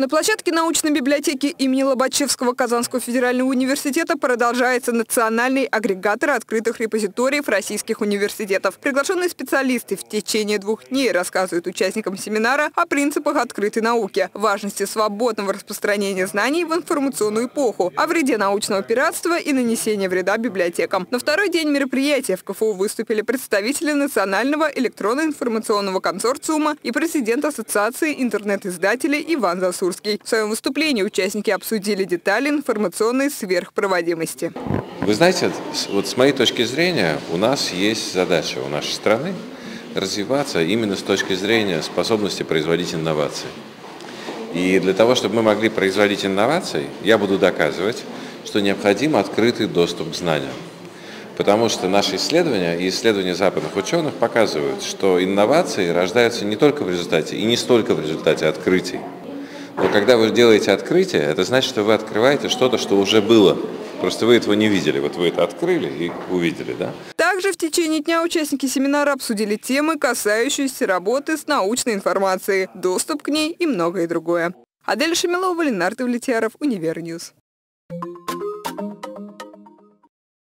На площадке научной библиотеки имени Лобачевского Казанского федерального университета продолжается национальный агрегатор открытых репозиториев российских университетов. Приглашенные специалисты в течение двух дней рассказывают участникам семинара о принципах открытой науки, важности свободного распространения знаний в информационную эпоху, о вреде научного пиратства и нанесения вреда библиотекам. На второй день мероприятия в КФУ выступили представители Национального электронно-информационного консорциума и президент Ассоциации интернет-издателей Иван Засур. Сурский. В своем выступлении участники обсудили детали информационной сверхпроводимости. Вы знаете, вот с моей точки зрения, у нас есть задача у нашей страны развиваться именно с точки зрения способности производить инновации. И для того, чтобы мы могли производить инновации, я буду доказывать, что необходим открытый доступ к знаниям. Потому что наши исследования и исследования западных ученых показывают, что инновации рождаются не только в результате и не столько в результате открытий, но когда вы делаете открытие, это значит, что вы открываете что-то, что уже было. Просто вы этого не видели. Вот вы это открыли и увидели, да? Также в течение дня участники семинара обсудили темы, касающиеся работы с научной информацией, доступ к ней и многое другое. Адель Шамилова, Ленар Давлетьяров, Univer News.